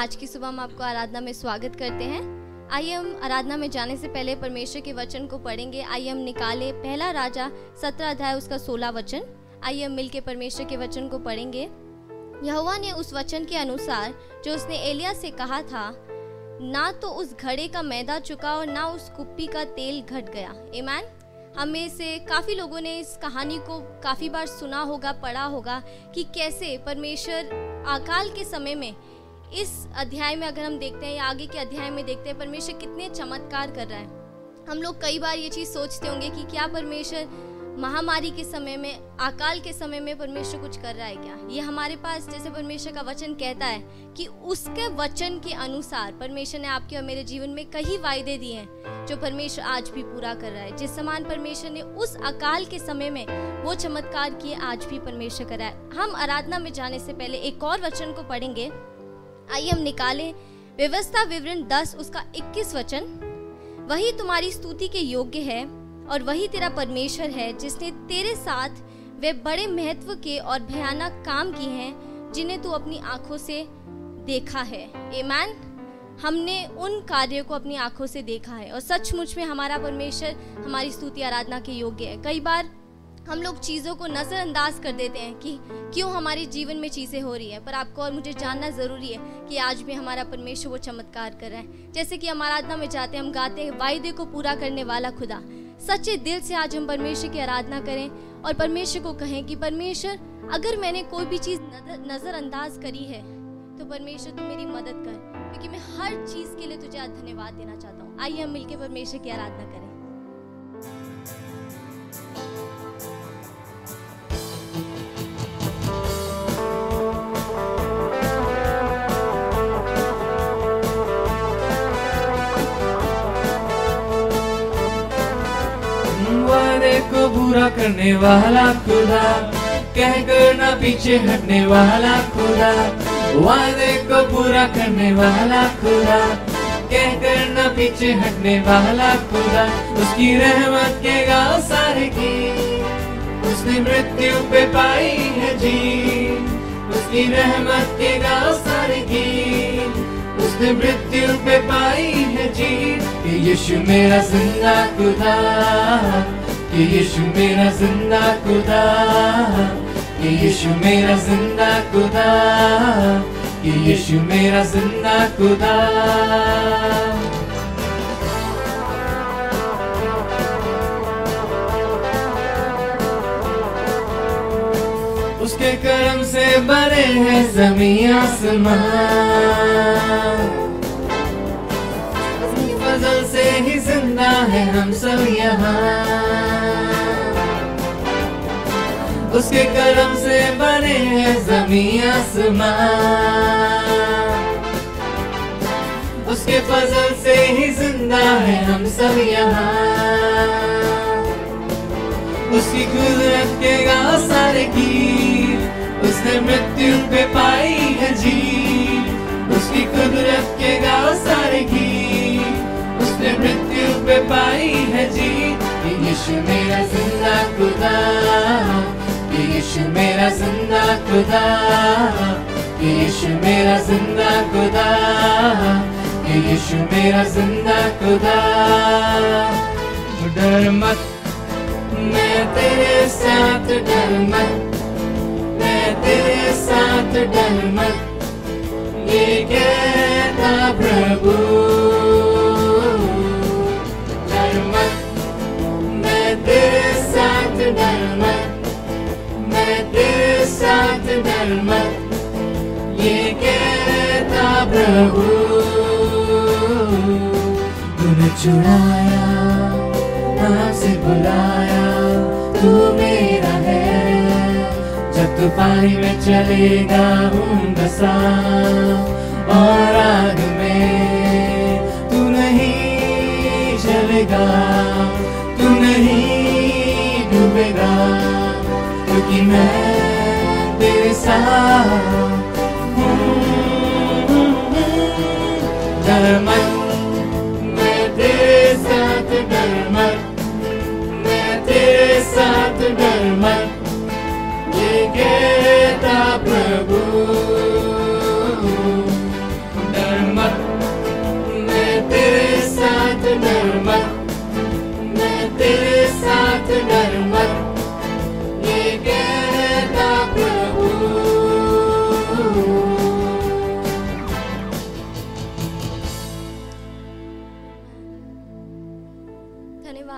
आज की सुबह हम आपको आराधना में स्वागत करते हैं। आइए हम आराधना में जाने से पहले परमेश्वर के वचन को पढ़ेंगे। आइए हम निकाले पहला राजा, सत्रह अध्याय, उसका सोलह वचन। आइए हम मिलके परमेश्वर के वचन को पढ़ेंगे। यहोवा ने उस वचन के अनुसार, जो उसने एलिया से कहा था, ना तो उस घड़े का मैदा चुका और ना उस कुप्पी का तेल घट गया। ईमान हमें से काफ़ी लोगों ने इस कहानी को काफ़ी बार सुना होगा, पढ़ा होगा, कि कैसे परमेश्वर अकाल के समय में इस अध्याय में अगर हम देखते हैं या आगे के अध्याय में देखते हैं, परमेश्वर कितने चमत्कार कर रहा है। हम लोग कई बार ये चीज़ सोचते होंगे कि क्या परमेश्वर महामारी के समय में, अकाल के समय में परमेश्वर कुछ कर रहा है क्या? ये हमारे पास, जैसे परमेश्वर का वचन कहता है कि उसके वचन के अनुसार परमेश्वर ने आपके और मेरे जीवन में कई वायदे दिए हैं, जो परमेश्वर आज भी पूरा कर रहा है। जिस समान परमेश्वर ने उस अकाल के समय में वो चमत्कार किए, आज भी परमेश्वर कर रहा है। हम आराधना में जाने से पहले एक और वचन को पढ़ेंगे। आइए हम निकालें व्यवस्था विवरण दस, उसका इक्कीस वचन। वही तुम्हारी स्तुति के योग्य है और वही तेरा परमेश्वर है, जिसने तेरे साथ वे बड़े महत्व के और भयानक काम किए हैं, जिन्हें तू अपनी आँखों से देखा है। एमैन हमने उन कार्यों को अपनी आँखों से देखा है और सचमुच में हमारा परमेश्वर हमारी स्तुति, आराधना के योग्य है। कई बार हम लोग चीज़ों को नज़रअंदाज कर देते हैं कि क्यों हमारे जीवन में चीज़ें हो रही हैं। पर आपको और मुझे जानना ज़रूरी है कि आज भी हमारा परमेश्वर वो चमत्कार कर रहा है। जैसे कि हम आराधना में जाते हैं, हम गाते हैं, वायदे को पूरा करने वाला खुदा। सच्चे दिल से आज हम परमेश्वर की आराधना करें और परमेश्वर को कहें कि परमेश्वर, अगर मैंने कोई भी चीज़ नज़रअंदाज करी है तो परमेश्वर तू मेरी मदद कर। क्योंकि मैं हर चीज़ के लिए तुझे आज धन्यवाद देना चाहता हूँ। आइए हम मिलकर परमेश्वर की आराधना करें। पूरा करने वाला खुदा। कह कर ना पीछे हटने वाला खुदा। वादे को पूरा करने वाला खुदा। कह कर ना पीछे हटने वाला खुदा। उसकी रहमत के गाँव सारे की। उसने मृत्यु पे पाई है जी उसकी रहमत के गाँव सारे की। उसने मृत्यु पे पाई है जी यीशु मेरा ज़िंदा खुदा। कि यीशु मेरा ज़िंदा खुदा, कि यीशु मेरा ज़िंदा खुदा, कि यीशु मेरा ज़िंदा खुदा। उसके कर्म से बने हैं ज़मीन आसमान। फजल से ही ज़िंदा है हम सब यहाँ। उसके कर्म से बने हैं ज़मीन आसमान उसके फजल से ही ज़िंदा है हम सब यहाँ। उसकी कुदरत के गाँव सारे गीत उसने मृत्यु पे पाई है जी। उसकी कुदरत के गाँव सारे गीत मृत्यु पे पाई है जीत यीशु मेरा ज़िंदा खुदा। यीशु मेरा ज़िंदा खुदा। यीशु मेरा ज़िंदा खुदा। यीशु मेरा ज़िंदा खुदा। डर मत, मैं तेरे साथ डर मत। मैं तेरे साथ डर मत। ये कहता प्रभु। डर मैं तेरे साथ डर मत ये कहता प्रभु। तूने चुराया आपसे बुलाया, तू मेरा है। जब तू पानी में चलेगा ऊँगा सा और तेरे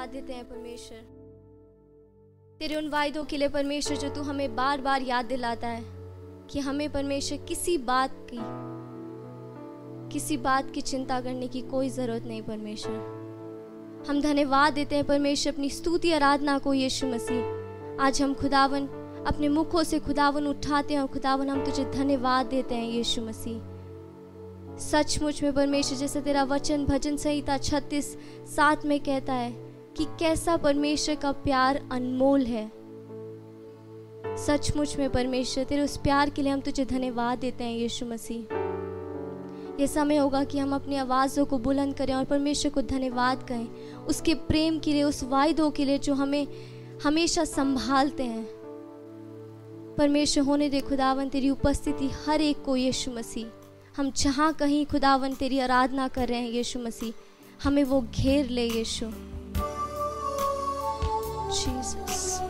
देते हैं परमेश्वर। तेरे उन वायदों के लिए परमेश्वर जो तू हमें बार बार याद दिलाता है, कि हमें परमेश्वर किसी बात की, किसी बात की चिंता करने की कोई ज़रूरत नहीं परमेश्वर। हम धन्यवाद देते हैं परमेश्वर अपनी स्तुति आराधना को यीशु मसीह। आज हम खुदावन, अपने मुखों से खुदावन उठाते हैं और खुदावन हम तुझे धन्यवाद देते हैं यीशु मसीह। सचमुच में परमेश्वर जैसे तेरा वचन, भजन संहिता छत्तीस सात में कहता है कि कैसा परमेश्वर का प्यार अनमोल है। सचमुच में परमेश्वर, तेरे उस प्यार के लिए हम तुझे धन्यवाद देते हैं यीशु मसीह। ये समय होगा कि हम अपनी आवाज़ों को बुलंद करें और परमेश्वर को धन्यवाद कहें। उसके प्रेम के लिए, उस वायदों के लिए जो हमें हमेशा संभालते हैं। परमेश्वर, होने दे खुदावन, तेरी उपस्थिति हर एक को यीशु मसीह। हम जहाँ कहीं खुदावन, तेरी आराधना कर रहे हैं यीशु मसीह। हमें वो घेर ले यीशु। जीसस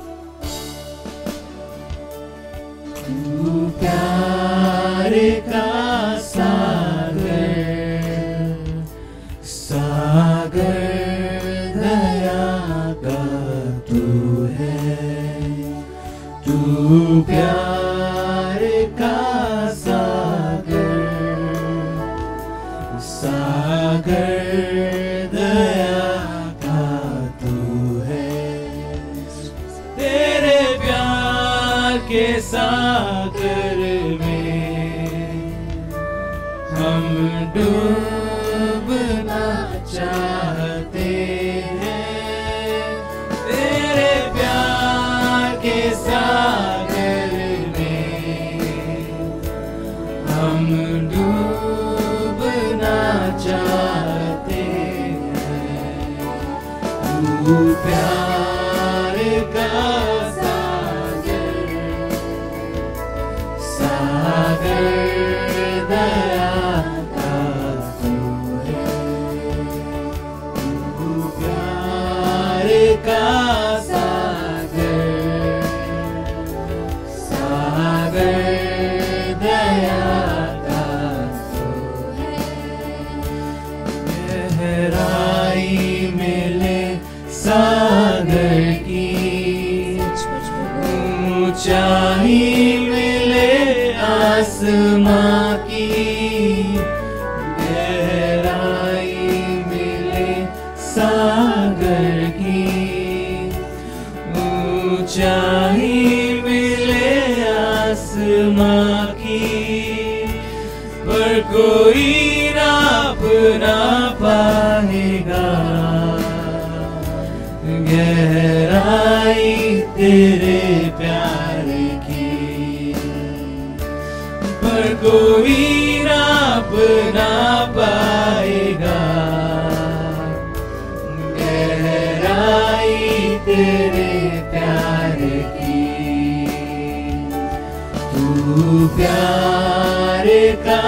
तू प्यार का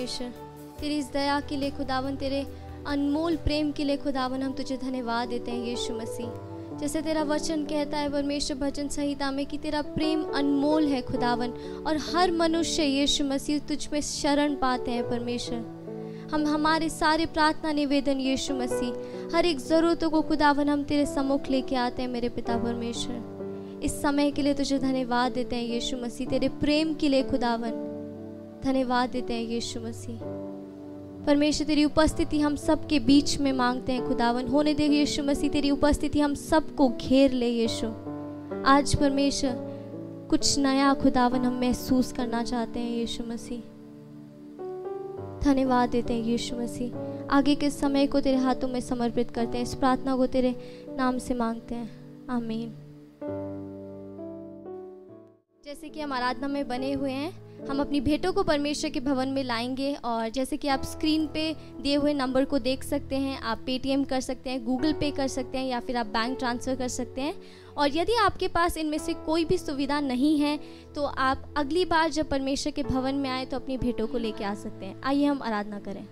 परमेश्वर, तेरी इस दया के लिए खुदावन, तेरे अनमोल प्रेम के लिए खुदावन हम तुझे धन्यवाद देते हैं यीशु मसीह। जैसे तेरा वचन कहता है, परमेश्वर भजन संहिता में कि तेरा प्रेम अनमोल है खुदावन, और हर मनुष्य यीशु मसीह तुझ में शरण पाते हैं परमेश्वर। हम, हमारे सारे प्रार्थना निवेदन यीशु मसीह, हर एक ज़रूरतों को खुदावन हम तेरे सम्मुख लेके आते हैं मेरे पिता परमेश्वर। इस समय के लिए तुझे धन्यवाद देते हैं यीशु मसीह, तेरे प्रेम के लिए खुदावन। धन्यवाद देते हैं यीशु मसीह। परमेश्वर, तेरी उपस्थिति हम सबके बीच में मांगते हैं, खुदावन। होने दे यीशु मसीह, तेरी उपस्थिति हम सबको घेर ले यीशु। आज परमेश्वर, कुछ नया खुदावन हम महसूस करना चाहते हैं यीशु मसीह। धन्यवाद देते हैं यीशु मसीह। आगे के समय को तेरे हाथों में समर्पित करते हैं, इस प्रार्थना को तेरे नाम से मांगते हैं। आमीन। जैसे कि हम आराधना में बने हुए हैं हम अपनी भेंटों को परमेश्वर के भवन में लाएँगे और जैसे कि आप स्क्रीन पे दिए हुए नंबर को देख सकते हैं, आप पेटीएम कर सकते हैं, गूगल पे कर सकते हैं या फिर आप बैंक ट्रांसफ़र कर सकते हैं। और यदि आपके पास इनमें से कोई भी सुविधा नहीं है तो आप अगली बार जब परमेश्वर के भवन में आए तो अपनी भेंटों को लेके आ सकते हैं। आइए हम आराधना करें।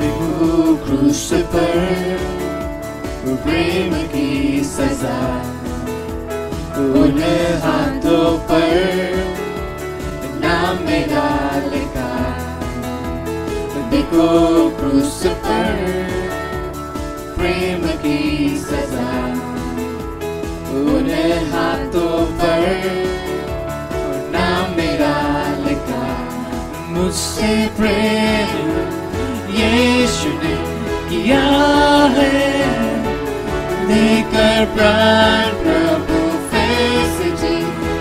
क्रूस पर प्रेम की सजा। उन हाथों पर नाम मेरा लिखा देखो क्रूस पर प्रेम की सजा। उन हाथों पर नाम मेरा लिखा मुझसे प्रेम यीशु ने किया है। देकर प्राण प्रभु जी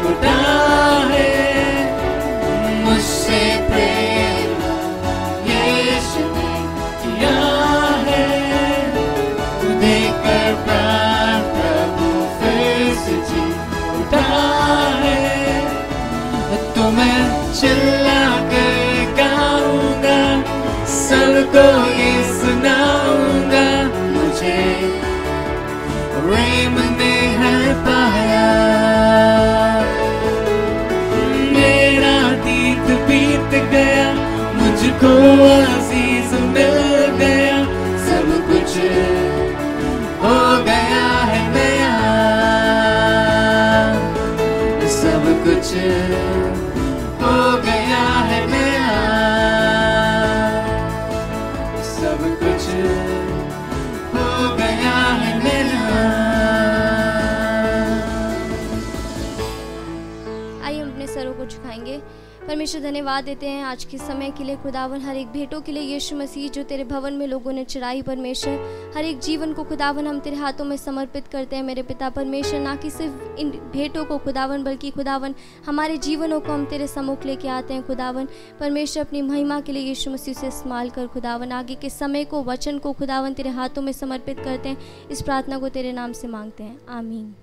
उठा है। मुझसे प्रेम यीशु ने किया है। देकर प्राण प्रभु जी उठा है। तो मैं चिल्ला सबको ये धन्यवाद देते हैं आज के समय के लिए खुदावन हर एक भेंटों के लिए यीशु मसीह जो तेरे भवन में लोगों ने चढ़ाई परमेश्वर, हर एक जीवन को खुदावन हम तेरे हाथों में समर्पित करते हैं। मेरे पिता परमेश्वर, ना कि सिर्फ़ इन भेंटों को खुदावन, बल्कि खुदावन हमारे जीवनों को हम तेरे सम्मुख लेके आते हैं। खुदावन, परमेश्वर अपनी महिमा के लिए यीशु मसीह से इस्तेमाल कर खुदावन, आगे के समय को, वचन को खुदावन तेरे हाथों में समर्पित करते हैं। इस प्रार्थना को तेरे नाम से मांगते हैं। आमीन।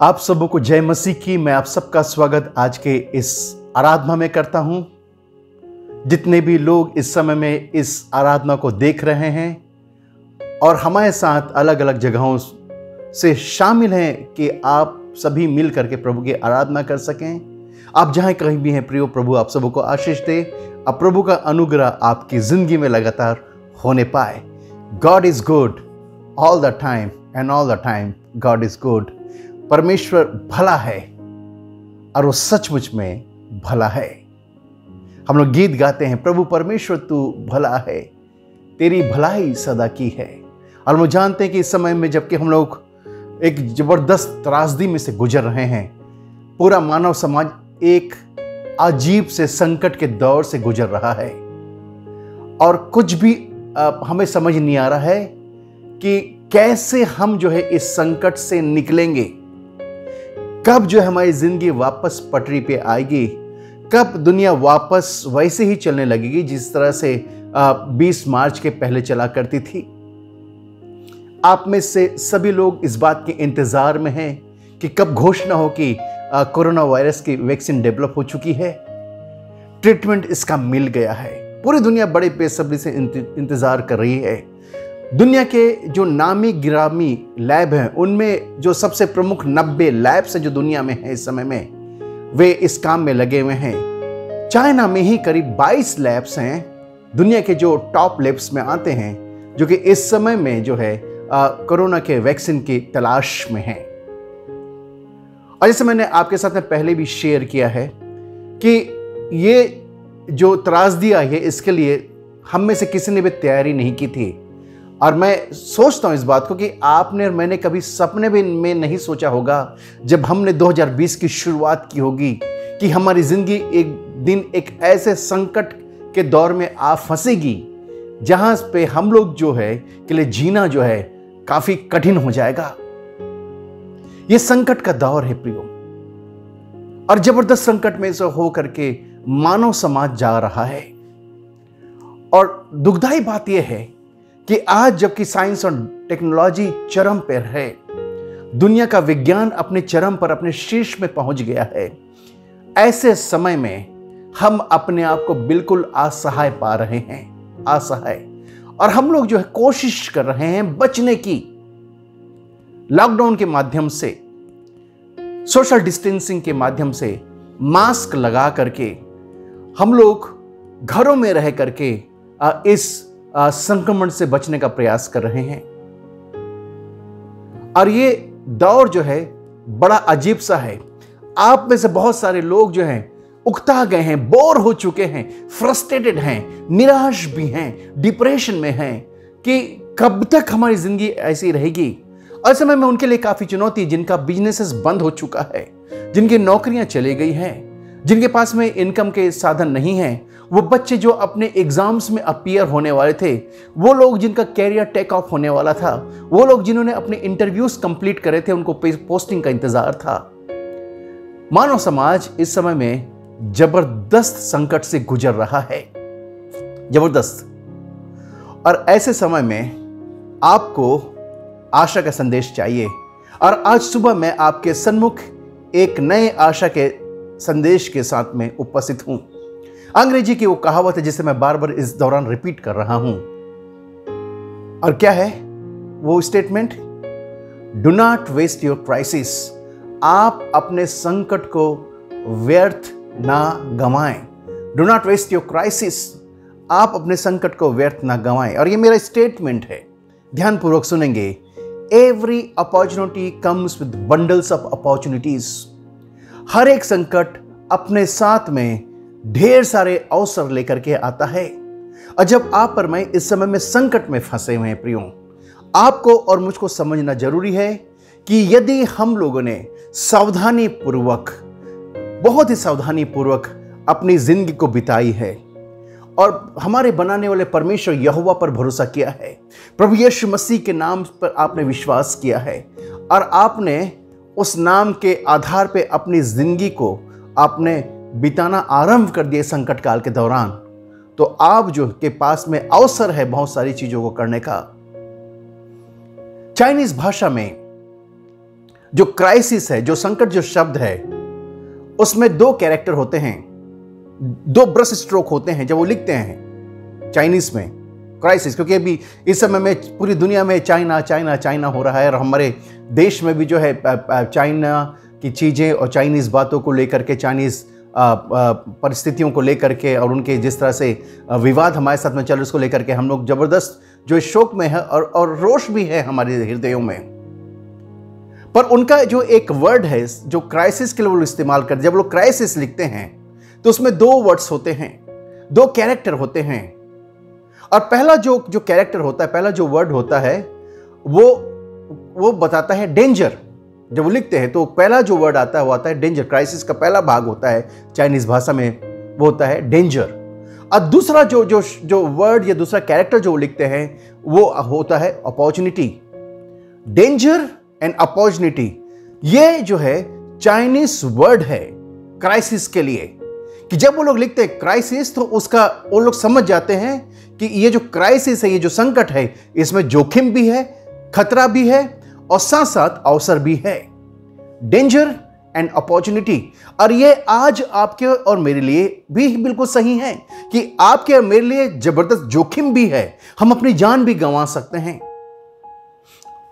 आप सबों को जय मसीह की। मैं आप सबका स्वागत आज के इस आराधना में करता हूँ। जितने भी लोग इस समय में इस आराधना को देख रहे हैं और हमारे साथ अलग अलग जगहों से शामिल हैं कि आप सभी मिल करके प्रभु की आराधना कर सकें। आप जहाँ कहीं भी हैं, प्रियो प्रभु आप सबों को आशीष दे। अब प्रभु का अनुग्रह आपकी ज़िंदगी में लगातार होने पाए। God is good all the time and all the time God is good परमेश्वर भला है और वो सचमुच में भला है। हम लोग गीत गाते हैं, प्रभु परमेश्वर तू भला है, तेरी भलाई सदा की है। और हम लोग जानते हैं कि इस समय में जबकि हम लोग एक ज़बरदस्त त्रासदी में से गुजर रहे हैं, पूरा मानव समाज एक अजीब से संकट के दौर से गुजर रहा है। और कुछ भी हमें समझ नहीं आ रहा है कि कैसे हम जो है इस संकट से निकलेंगे। कब जो हमारी ज़िंदगी वापस पटरी पे आएगी? कब दुनिया वापस वैसे ही चलने लगेगी जिस तरह से 20 मार्च के पहले चला करती थी? आप में से सभी लोग इस बात के इंतज़ार में हैं कि कब घोषणा हो कि कोरोना वायरस की वैक्सीन डेवलप हो चुकी है? ट्रीटमेंट इसका मिल गया है। पूरी दुनिया बड़े बेसब्री से इंतज़ार कर रही है। दुनिया के जो नामी गिरामी लैब हैं, उनमें जो सबसे प्रमुख नब्बे लैब्स हैं जो दुनिया में है इस समय में, वे इस काम में लगे हुए हैं। चाइना में ही करीब 22 लैब्स हैं, दुनिया के जो टॉप लैब्स में आते हैं, जो कि इस समय में जो है कोरोना के वैक्सीन की तलाश में हैं। और जैसे मैंने आपके साथ में पहले भी शेयर किया है कि ये जो त्रासदी आई है, इसके लिए हम में से किसी ने भी तैयारी नहीं की थी। और मैं सोचता हूँ इस बात को कि आपने और मैंने कभी सपने भी में नहीं सोचा होगा जब हमने 2020 की शुरुआत की होगी कि हमारी ज़िंदगी एक दिन एक ऐसे संकट के दौर में आ फंसेगी, जहाँ पे हम लोग जो है, के लिए जीना जो है, काफ़ी कठिन हो जाएगा। ये संकट का दौर है प्रियो। और ज़बरदस्त संकट में से हो करके मानव समाज जा रहा है। और दुखदाई बात यह है कि आज जबकि साइंस और टेक्नोलॉजी चरम पर है, दुनिया का विज्ञान अपने चरम पर अपने शीर्ष में पहुँच गया है। ऐसे समय में हम अपने आप को बिल्कुल असहाय पा रहे हैं, असहाय। और हम लोग जो है कोशिश कर रहे हैं बचने की। लॉकडाउन के माध्यम से, सोशल डिस्टेंसिंग के माध्यम से मास्क लगा करके हम लोग घरों में रह करके इस संक्रमण से बचने का प्रयास कर रहे हैं। और ये दौर जो है, बड़ा अजीब सा है। आप में से बहुत सारे लोग जो हैं, उकता गए हैं, बोर हो चुके हैं फ्रस्ट्रेटेड हैं, निराश भी हैं डिप्रेशन में हैं कि कब तक हमारी ज़िंदगी ऐसी रहेगी। और समय में उनके लिए काफ़ी चुनौती, जिनका बिजनेसेस बंद हो चुका है, जिनकी नौकरियाँ चली गई हैं, जिनके पास में इनकम के साधन नहीं हैं वो बच्चे जो अपने एग्ज़ाम्स में अपियर होने वाले थे, वो लोग जिनका कैरियर टेक ऑफ़ होने वाला था, वो लोग जिन्होंने अपने इंटरव्यूज़ कंप्लीट करे थे, उनको पोस्टिंग का इंतज़ार था। मानव समाज इस समय में ज़बरदस्त संकट से गुजर रहा है। ज़बरदस्त। और ऐसे समय में आपको आशा का संदेश चाहिए। और आज सुबह मैं आपके सन्मुख एक नए आशा के संदेश के साथ में उपस्थित हूँ। अंग्रेज़ी की वो कहावत है जिसे मैं बार बार इस दौरान रिपीट कर रहा हूँ। और क्या है वो statement do not waste your crisis आप अपने संकट को व्यर्थ ना गंवाएँ। Do not waste your crisis आप अपने संकट को व्यर्थ ना गंवाएँ। और ये मेरा स्टेटमेंट है। ध्यानपूर्वक सुनेंगे। Every opportunity comes with bundles of opportunities हर एक संकट अपने साथ में ढेर सारे अवसर लेकर के आता है। और जब आप पर मैं इस समय में संकट में फंसे हुए हैं, प्रियो, आपको और मुझको समझना ज़रूरी है कि यदि हम लोगों ने सावधानी पूर्वक बहुत ही सावधानी पूर्वक अपनी ज़िंदगी को बिताई है और हमारे बनाने वाले परमेश्वर यहुआ पर भरोसा किया है, प्रभु यीशु मसीह के नाम पर आपने विश्वास किया है और आपने उस नाम के आधार पर अपनी ज़िंदगी को आपने बिताना आरंभ कर दिए संकट काल के दौरान। तो आप जो के पास में अवसर है बहुत सारी चीज़ों को करने का, चाइनीज़ भाषा में जो क्राइसिस है, जो संकट, जो शब्द है, उसमें दो कैरेक्टर होते हैं। दो ब्रश स्ट्रोक होते हैं, जब वो लिखते हैं चाइनीज़ में क्राइसिस क्योंकि अभी इस समय में पूरी दुनिया में चाइना चाइना चाइना हो रहा है और हमारे देश में भी जो है चाइना की चीज़ें और चाइनीज़ बातों को लेकर के चाइनीज़ परिस्थितियों को लेकर के और उनके जिस तरह से विवाद हमारे साथ में चल रहे उसको लेकर के हम लोग ज़बरदस्त जो शोक में है और और रोष भी है हमारे हृदयों में। पर उनका जो एक वर्ड है, जो क्राइसिस के लिए वो इस्तेमाल कर, जब लोग क्राइसिस लिखते हैं तो उसमें दो वर्ड्स होते हैं, दो कैरेक्टर होते हैं। और पहला जो जो कैरेक्टर होता है, पहला जो वर्ड होता है, वो वो बताता है डेंजर जब वो लिखते हैं तो पहला जो वर्ड आता है, वो आता है डेंजर क्राइसिस का पहला भाग होता है चाइनीज़ भाषा में, वो होता है डेंजर और दूसरा जो जो जो वर्ड या दूसरा कैरेक्टर जो लिखते हैं, वो होता है अपॉर्चुनिटी डेंजर एंड अपॉर्चुनिटी ये जो है चाइनीज़ वर्ड है क्राइसिस के लिए. कि जब वो लोग लिखते हैं क्राइसिस तो उसका, वो लोग समझ जाते हैं कि ये जो क्राइसिस है, ये जो संकट है, इसमें जोखिम भी है, खतरा भी है और साथ साथ अवसर भी है। डेंजर एंड अपॉर्चुनिटी और ये आज आपके और मेरे लिए भी बिल्कुल सही है कि आपके और मेरे लिए ज़बरदस्त जोखिम भी है। हम अपनी जान भी गंवा सकते हैं।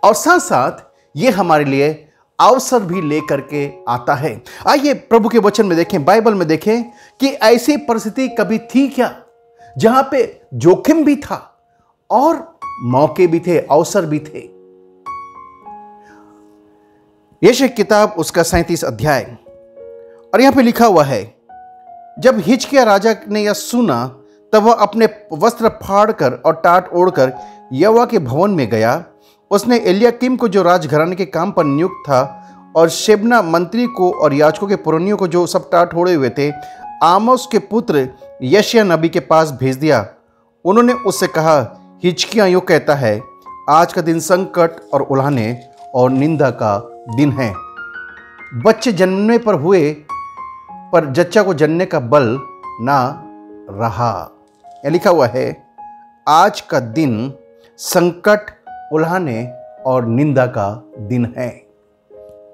और साथ साथ ये हमारे लिए अवसर भी लेकर के आता है। आइए प्रभु के वचन में देखें, बाइबल में देखें कि ऐसी परिस्थिति कभी थी क्या, जहाँ पे जोखिम भी था और मौके भी थे, अवसर भी थे। यश किताब उसका सैंतीस अध्याय। और यहाँ पे लिखा हुआ है, जब हिचकिया राजा ने यह सुना, तब वह अपने वस्त्र फाड़कर और टाट ओढ़कर यवा के भवन में गया। उसने एलियाकिम को जो राजघराने के काम पर नियुक्त था और शेबना मंत्री को और याचकों के पुरानियों को जो सब टाट ओढ़े हुए थे, आमोस के पुत्र यशिया नबी के पास भेज दिया। उन्होंने उससे कहा हिचकिया यूँ कहता है, आज का दिन संकट और उल्हाने और निंदा का दिन है। बच्चे जन्मने पर हुए, पर जच्चा को जनने का बल ना रहा। यह लिखा हुआ है, आज का दिन संकट, उल्हाने और निंदा का दिन है।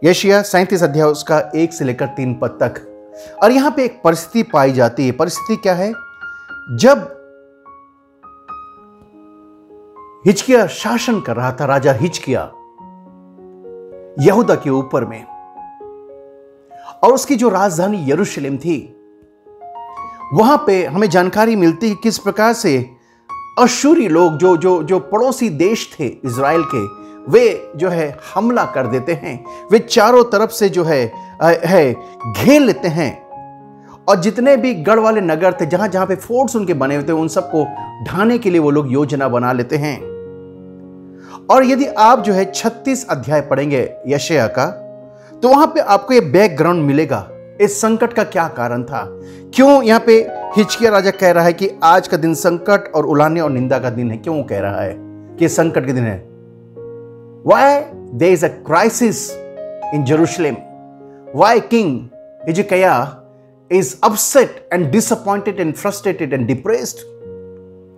यशिया सैंतीस अध्याय उसका एक से लेकर तीन पद तक। और यहाँ पे एक परिस्थिति पाई जाती है। परिस्थिति क्या है? जब हिचकिया शासन कर रहा था, राजा हिचकिया यहूदा के ऊपर में। और उसकी जो राजधानी यरूशलेम थी, वहाँ पे हमें जानकारी मिलती है किस प्रकार से अशूरी लोग जो जो जो पड़ोसी देश थे इज़राइल के, वे जो है हमला कर देते हैं। वे चारों तरफ़ से जो है है, घेर लेते हैं। और जितने भी गढ़ वाले नगर थे, जहाँ जहाँ पे फोर्ट्स उनके बने हुए थे, उन सबको ढाने के लिए वो लोग योजना बना लेते हैं। और यदि आप जो है 36 अध्याय पढ़ेंगे यशया का तो वहाँ पे आपको ये बैकग्राउंड मिलेगा। इस संकट का क्या कारण था? क्यों यहाँ पे हिचकिया राजा कह रहा है कि आज का दिन संकट और उलाने और निंदा का दिन है? क्यों कह रहा है कि संकट के दिन है? Why there is a crisis in Jerusalem why king Hezekiah is upset and disappointed and frustrated and depressed?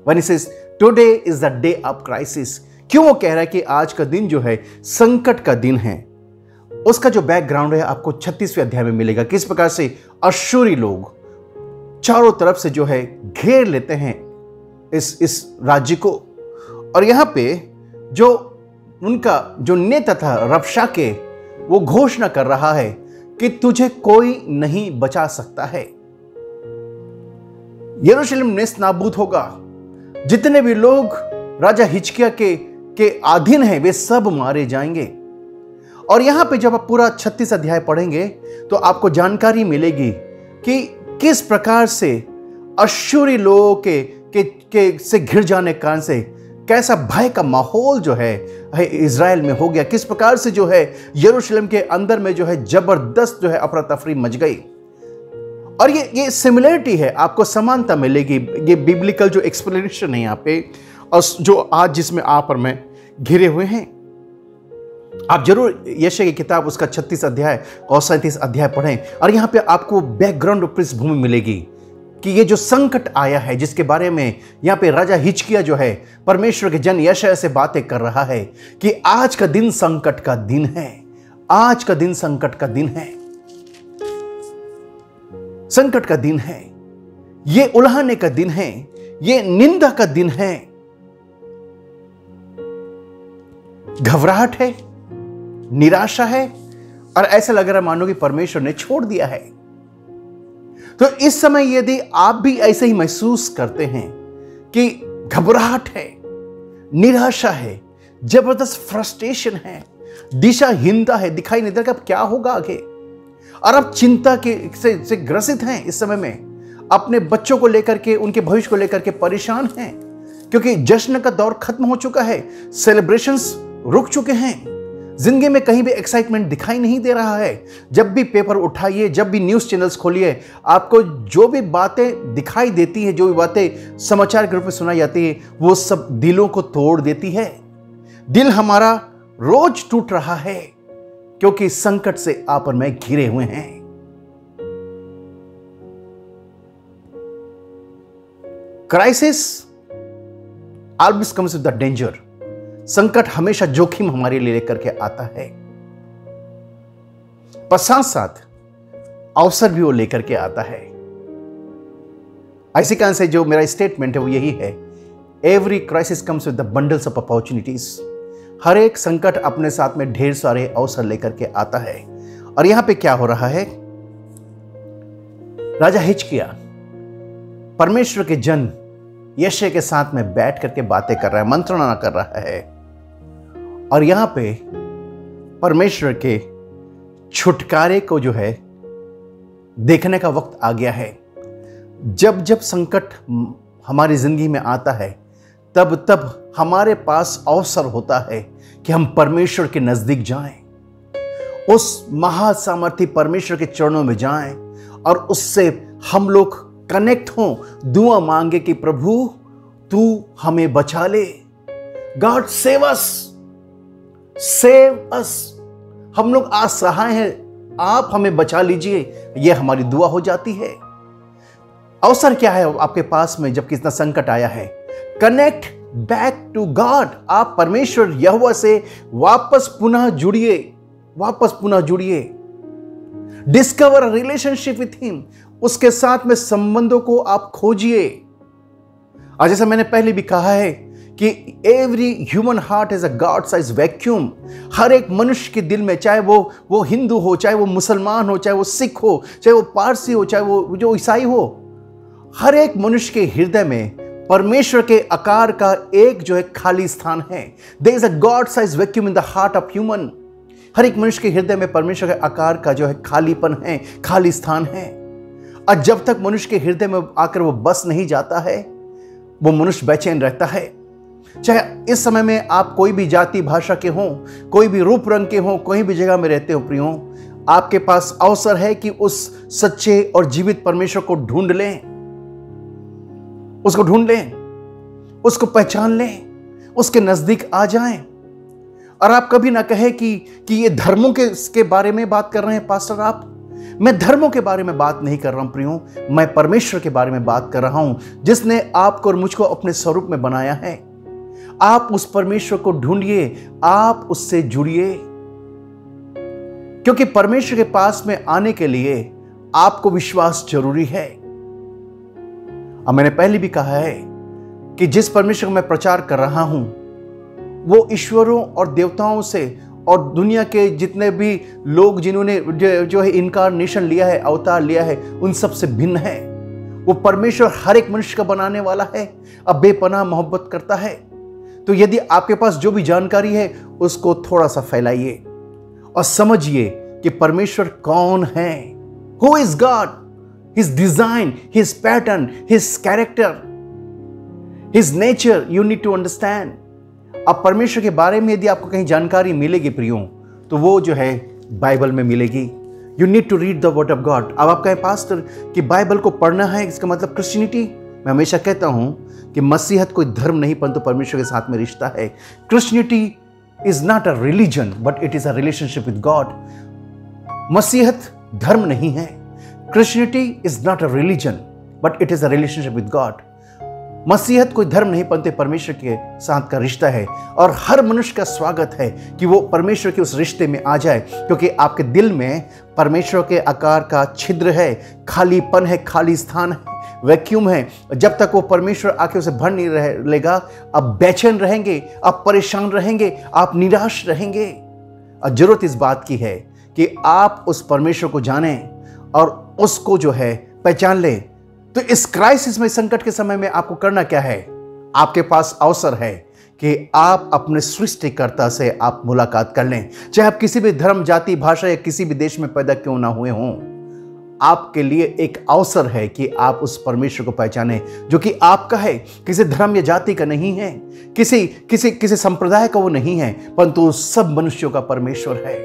When he says, today is the day of crisis. क्यों वो कह रहा है कि आज का दिन जो है संकट का दिन है? उसका जो बैकग्राउंड है, आपको छत्तीसवें अध्याय में मिलेगा। किस प्रकार से अशूरी लोग चारों तरफ़ से जो है घेर लेते हैं इस इस राज्य को। और यहाँ पे जो उनका, जो नेता था रक्षा के, वो घोषणा कर रहा है कि तुझे कोई नहीं बचा सकता है। यरूशलेम नेस्त नाबूद होगा। जितने भी लोग राजा हिचकिया के के अधीन है वे सब मारे जाएँगे। और यहाँ पे जब आप पूरा छत्तीस अध्याय पढ़ेंगे तो आपको जानकारी मिलेगी कि किस प्रकार से अशूरी लोगों के, के, के से घिर जाने कारण से कैसा भय का माहौल जो है इसराइल में हो गया। किस प्रकार से जो है यरूशलेम के अंदर में जो है ज़बरदस्त जो है अफरा तफरी मच गई। और ये ये सिमिलरिटी है आपको समानता मिलेगी। ये बिब्लिकल जो एक्सप्लेनेशन है यहाँ पे और जो आज जिसमें आप और मैं घिरे हुए हैं, आप ज़रूर यश की किताब उसका 36 अध्याय और सैंतीस अध्याय पढ़ें और यहाँ पे आपको बैकग्राउंड पृष्ठभूमि मिलेगी कि ये जो संकट आया है, जिसके बारे में यहाँ पे राजा हिचकिया जो है, परमेश्वर के जन यश से बातें कर रहा है कि आज का दिन संकट का दिन है। आज का दिन संकट का दिन है। संकट का दिन है। ये उल्हाने का दिन है। ये निंदा का दिन है। घबराहट है निराशा है और ऐसा लग रहा है मानो कि परमेश्वर ने छोड़ दिया है। तो इस समय यदि आप भी ऐसे ही महसूस करते हैं कि घबराहट है निराशा है ज़बरदस्त फ्रस्ट्रेशन है दिशाहीनता है दिखाई नहीं दे क्या होगा आगे और आप चिंता के से, से ग्रसित हैं इस समय में अपने बच्चों को लेकर के उनके भविष्य को लेकर के परेशान हैं क्योंकि जश्न का दौर खत्म हो चुका है सेलिब्रेशंस रुक चुके हैं। ज़िंदगी में कहीं भी एक्साइटमेंट दिखाई नहीं दे रहा है। जब भी पेपर उठाइए, जब भी न्यूज़ चैनल्स खोलिए, आपको जो भी बातें दिखाई देती है, जो भी बातें समाचार के रूप में सुनाई जाती है, वो सब दिलों को तोड़ देती है। दिल हमारा रोज टूट रहा है, क्योंकि संकट से आप और मैं घिरे हुए हैं। Crisis always comes with the danger. संकट हमेशा जोखिम हमारे लिए लेकर के आता है। पर साथ साथ अवसर भी वो लेकर के आता है। ऐसे कारण से जो मेरा स्टेटमेंट है, वो यही है। Every crisis comes with the bundles of opportunities हर एक संकट अपने साथ में ढेर सारे अवसर लेकर के आता है। और यहाँ पे क्या हो रहा है? राजा हिचकिया परमेश्वर के जन यशे के साथ में बैठ करके बातें कर रहा है, मंत्रणा कर रहा है। और यहाँ पे परमेश्वर के छुटकारे को जो है देखने का वक्त आ गया है। जब जब संकट हमारी ज़िंदगी में आता है, तब तब हमारे पास अवसर होता है कि हम परमेश्वर के नज़दीक जाएँ, उस महासामर्थी परमेश्वर के चरणों में जाएँ और उससे हम लोग कनेक्ट हों। दुआ मांगे कि प्रभु, तू हमें बचा ले। God save us save us. हम लोग असहाय हैं। आप हमें बचा लीजिए। यह हमारी दुआ हो जाती है। अवसर क्या है आपके पास में जब कितना संकट आया है? कनेक्ट बैक टू गॉड आप परमेश्वर यह से वापस पुनः जुड़िए। वापस पुनः जुड़िए। डिस्कवर रिलेशनशिप विथ हिम उसके साथ में संबंधों को आप खोजिए। जैसा मैंने पहले भी कहा है कि every human heart is a God size vacuum हर एक मनुष्य के दिल में, चाहे वो वो हिंदू हो, चाहे वो मुसलमान हो, चाहे वो सिख हो, चाहे वो पारसी हो, चाहे वो, जो ईसाई हो, हर एक मनुष्य के हृदय में परमेश्वर के आकार का एक जो है खाली स्थान है। There is a God size vacuum in the heart of human हर एक मनुष्य के हृदय में परमेश्वर के आकार का जो है खालीपन है, खाली स्थान है। और जब तक मनुष्य के हृदय में आकर वो बस नहीं जाता है, वो मनुष्य बेचैन रहता है। चाहे इस समय में आप कोई भी जाति, भाषा के हों, कोई भी रूप, रंग के हों कोई भी जगह में रहते हो प्रियो, आपके पास अवसर है कि उस सच्चे और जीवित परमेश्वर को ढूंढ लें। उसको ढूंढ लें, उसको पहचान लें, उसके नज़दीक आ जाएँ। और आप कभी ना कहे कि कि ये धर्मों के के बारे में बात कर रहे हैं, पास्टर आप। मैं धर्मों के बारे में बात नहीं कर रहा हूँ प्रियो, मैं परमेश्वर के बारे में बात कर रहा हूँ, जिसने आपको और मुझको अपने स्वरूप में बनाया है। आप उस परमेश्वर को ढूंढिए, आप उससे जुड़िए। क्योंकि परमेश्वर के पास में आने के लिए आपको विश्वास ज़रूरी है। और मैंने पहले भी कहा है कि जिस परमेश्वर को मैं प्रचार कर रहा हूँ, वो ईश्वरों और देवताओं से और दुनिया के जितने भी लोग जिन्होंने जो है इनकारनेशन लिया है, अवतार लिया है, उन सबसे भिन्न है। वो परमेश्वर हर एक मनुष्य का बनाने वाला है अब बेपनाह मोहब्बत करता है। तो यदि आपके पास जो भी जानकारी है उसको थोड़ा सा फैलाइए और समझिए कि परमेश्वर कौन है। Who is God his design, his pattern, his character, his nature, you need to understand. अब परमेश्वर के बारे में यदि आपको कहीं जानकारी मिलेगी प्रियो तो वो जो है बाइबल में मिलेगी। You need to read the word of God अब आप कहें पास्टर कि बाइबल को पढ़ना है इसका मतलब क्रिश्चियनिटी मैं हमेशा कहता हूँ कि मसीहत कोई धर्म नहीं, परंतु परमेश्वर के साथ में रिश्ता है। Christianity is not a religion but it is a relationship with God मसीहत धर्म नहीं है। Christianity is not a religion but it is a relationship with God मसीहत कोई धर्म नहीं बनते परमेश्वर के साथ का रिश्ता है। और हर मनुष्य का स्वागत है कि वो परमेश्वर के उस रिश्ते में आ जाए, क्योंकि आपके दिल में परमेश्वर के आकार का छिद्र है, खालीपन है, खाली स्थान है, वैक्यूम है। जब तक वो परमेश्वर आके उसे भर नहीं रह, लेगा, आप बेचैन रहेंगे, आप परेशान रहेंगे, आप निराश रहेंगे। और ज़रूरत इस बात की है कि आप उस परमेश्वर को जानें और उसको जो है पहचान ले। तो इस क्राइसिस में, संकट के समय में आपको करना क्या है? आपके पास अवसर है कि आप अपने सृष्टिकर्ता से आप मुलाकात कर लें। चाहे आप किसी भी धर्म, जाति, भाषा या किसी भी देश में पैदा क्यों ना हुए हों, आपके लिए एक अवसर है कि आप उस परमेश्वर को पहचाने, जो कि आपका है। किसी धर्म या जाति का नहीं है, किसी किसी किसी संप्रदाय का वो नहीं है, परंतु सब मनुष्यों का परमेश्वर है।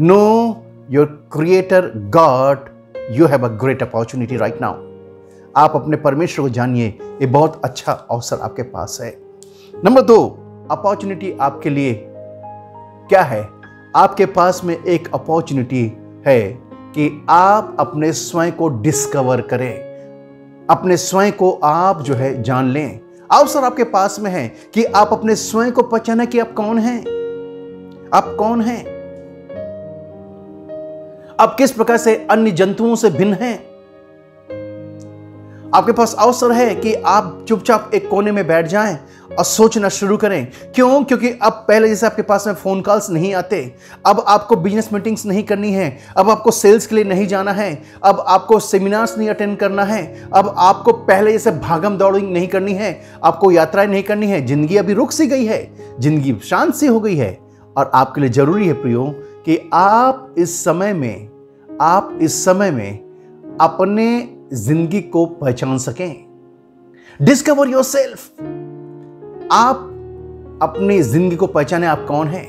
Know your creator God you have a great opportunity right now आप अपने परमेश्वर को जानिए, ये बहुत अच्छा अवसर आपके पास है। नंबर दो, अपॉर्चुनिटी आपके लिए क्या है? आपके पास में एक अपॉर्चुनिटी है कि आप अपने स्वयं को डिस्कवर करें। अपने स्वयं को आप जो है जान लें। अवसर आपके पास में है कि आप अपने स्वयं को पहचाने कि आप कौन हैं। आप कौन हैं? आप किस प्रकार से अन्य जंतुओं से भिन्न हैं? आपके पास अवसर है कि आप चुपचाप एक कोने में बैठ जाएँ और सोचना शुरू करें। क्यों? क्योंकि अब पहले जैसे आपके पास में फ़ोन कॉल्स नहीं आते। अब आपको बिज़नेस मीटिंग्स नहीं करनी है। अब आपको सेल्स के लिए नहीं जाना है। अब आपको सेमिनार्स नहीं अटेंड करना है। अब आपको पहले जैसे भागम दौड़ी नहीं करनी है। आपको यात्राएँ नहीं करनी है। ज़िंदगी अभी रुक सी गई है। ज़िंदगी शांत सी हो गई है। और आपके लिए ज़रूरी है प्रियो कि आप इस समय में, आप इस समय में अपने ज़िंदगी को पहचान सकें। डिस्कवर योर सेल्फ आप अपनी ज़िंदगी को पहचाने आप कौन हैं?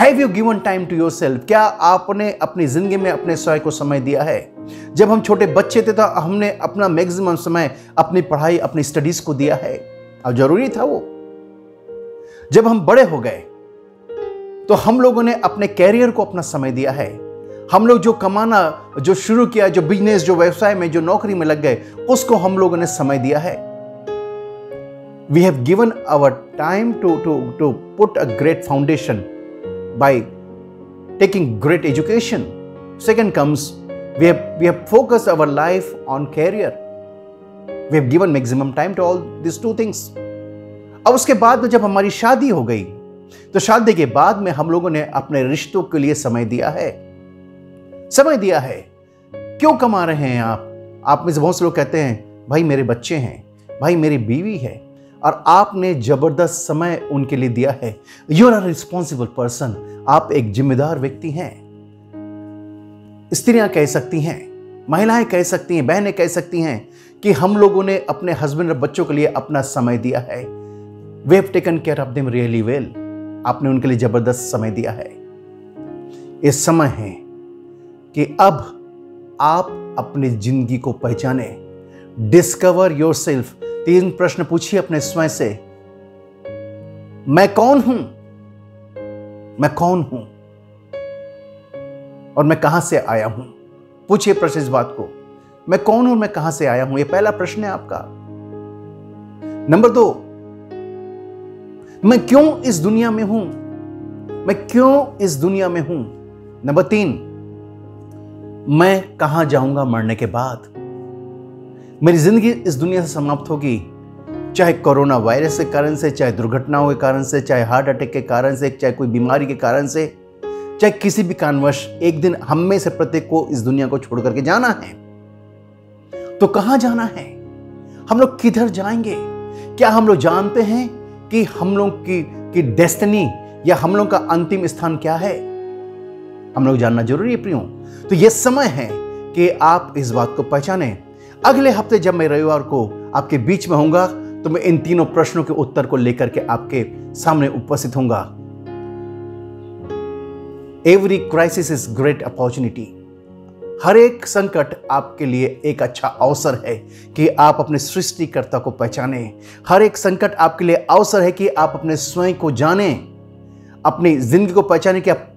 Have you given time to yourself क्या आपने अपनी ज़िंदगी में अपने स्वयं को समय दिया है? जब हम छोटे बच्चे थे तो हमने अपना मैक्सिमम समय अपनी पढ़ाई, अपनी स्टडीज़ को दिया है। अब ज़रूरी था वो। जब हम बड़े हो गए तो हम लोगों ने अपने कैरियर को अपना समय दिया है। हम लोग जो कमाना, जो शुरू किया, जो बिज़नेस जो व्यवसाय में, जो नौकरी में लग गए, उसको हम लोगों ने समय दिया है। We have given our time to to to put a great foundation by taking great education second comes we have we have focus our life on career we have given maximum time to all this two things अब उसके बाद में जब हमारी शादी हो गई तो शादी के बाद में हम लोगों ने अपने रिश्तों के लिए समय दिया है। समय दिया है। क्यों कमा रहे हैं आप? आप में से बहुत से लोग कहते हैं, भाई, मेरे बच्चे हैं, भाई, मेरी बीवी है। और आपने ज़बरदस्त समय उनके लिए दिया है। यू आर रिस्पॉन्सिबल पर्सन आप एक जिम्मेदार व्यक्ति हैं। स्त्रियाँ कह सकती हैं, महिलाएँ कह सकती हैं, बहनें कह सकती हैं कि हम लोगों ने अपने हस्बैंड और बच्चों के लिए अपना समय दिया है। वे have taken care of them really well आपने उनके लिए ज़बरदस्त समय दिया है। इस समय है। कि अब आप अपनी ज़िंदगी को पहचाने। डिस्कवर योर सेल्फ तीन प्रश्न पूछिए अपने स्वयं से। मैं कौन हूँ? मैं कौन हूँ? और मैं कहाँ से आया हूँ? पूछिए प्रश्न इस बात को। मैं कौन हूँ मैं कहाँ से आया हूँ? यह पहला प्रश्न है आपका। नंबर दो मैं क्यों इस दुनिया में हूँ? मैं क्यों इस दुनिया में हूँ? नंबर तीन मैं कहाँ जाऊँगा मरने के बाद? मेरी ज़िंदगी इस दुनिया से समाप्त होगी। चाहे कोरोना वायरस के कारण से, चाहे दुर्घटनाओं के कारण से, चाहे हार्ट अटैक के कारण से, चाहे कोई बीमारी के कारण से, चाहे किसी भी कारणवश एक दिन हम में से प्रत्येक को इस दुनिया को छोड़ करके जाना है। तो कहाँ जाना है? हम लोग किधर जाएँगे? क्या हम लोग जानते हैं कि हम लोग की की डेस्टिनी या हम लोग का अंतिम स्थान क्या है? हम लोग जानना ज़रूरी है प्रियो। तो यह समय है कि आप इस बात को पहचाने। अगले हफ़्ते जब मैं रविवार को आपके बीच में होऊँगा तो मैं इन तीनों प्रश्नों के उत्तर को लेकर के आपके सामने उपस्थित होऊँगा। Every crisis is great opportunity हर एक संकट आपके लिए एक अच्छा अवसर है कि आप अपने सृष्टिकर्ता को पहचाने। हर एक संकट आपके लिए अवसर है कि आप अपने स्वयं को जाने। अपनी ज़िंदगी को पहचाने कि आप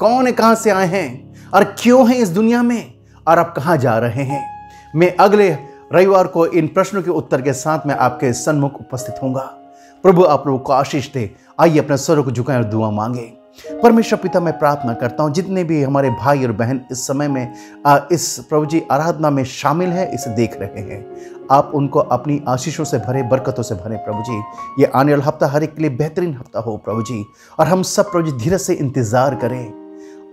कौन कहाँ से आए हैं। और क्यों हैं इस दुनिया में? और आप कहाँ जा रहे हैं? मैं अगले रविवार को इन प्रश्नों के उत्तर के साथ में आपके सन्मुख उपस्थित होऊँगा। प्रभु आप लोगों को आशीष दे। आइए अपने स्वरों को झुकाएँ और दुआ मांगे। परमेश्वर पिता मैं प्रार्थना करता हूँ जितने भी हमारे भाई और बहन इस समय में आ, इस प्रभु जी आराधना में शामिल हैं इसे देख रहे हैं। आप उनको अपनी आशीषों से भरे बरकतों से भरे प्रभु जी। ये आने वाला हफ़्ता हर एक के लिए बेहतरीन हफ़्ता हो प्रभु जी। और हम सब प्रभु जी धीरे से इंतज़ार करें।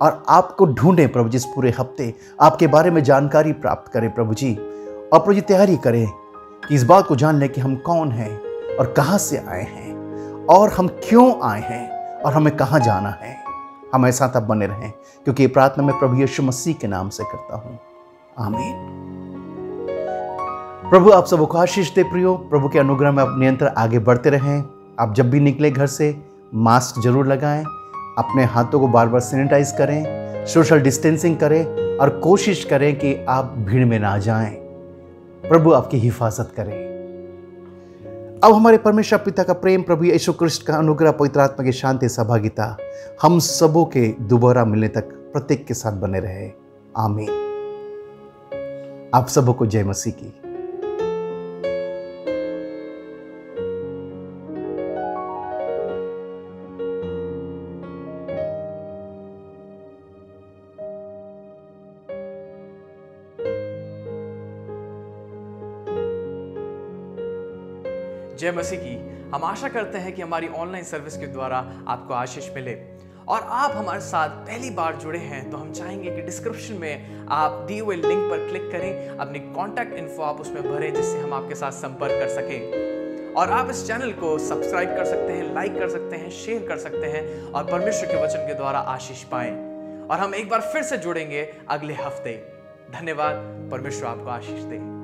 और आपको ढूंढें प्रभु जी इस पूरे हफ़्ते। आपके बारे में जानकारी प्राप्त करें प्रभु जी और प्रभु जी तैयारी करें कि इस बात को जान लें कि हम कौन हैं और कहाँ से आए हैं और हम क्यों आए हैं और हमें कहाँ जाना है। हम ऐसा तब बने रहें क्योंकि ये प्रार्थना मैं प्रभु यीशु मसीह के नाम से करता हूँ। आमीन। प्रभु, आप सबको आशीष दे प्रियो। प्रभु के अनुग्रह में आप नियंत्रण आगे बढ़ते रहें। आप जब भी निकले घर से, मास्क ज़रूर लगाएँ। अपने हाथों को बार बार सैनिटाइज करें सोशल डिस्टेंसिंग करें और कोशिश करें कि आप भीड़ में ना जाएँ। प्रभु आपकी हिफाजत करें। अब हमारे परमेश्वर पिता का प्रेम, प्रभु यीशु कृष्ण का अनुग्रह, पवित्र आत्मा की शांति, सहभागिता, हम सबों के दोबारा मिलने तक प्रत्येक के साथ बने रहे। आमीन। आप सबों को जय मसीह की। जय मसीह की। हम आशा करते हैं कि हमारी ऑनलाइन सर्विस के द्वारा आपको आशीष मिले। और आप हमारे साथ पहली बार जुड़े हैं तो हम चाहेंगे कि डिस्क्रिप्शन में आप दिए हुए लिंक पर क्लिक करें, अपनी कॉन्टैक्ट इन्फो आप उसमें भरें, जिससे हम आपके साथ संपर्क कर सकें। और आप इस चैनल को सब्सक्राइब कर सकते हैं लाइक कर सकते हैं शेयर कर सकते हैं, और परमेश्वर के वचन के द्वारा आशीष पाएँ। और हम एक बार फिर से जुड़ेंगे अगले हफ़्ते। धन्यवाद, परमेश्वर आपको आशीष दे।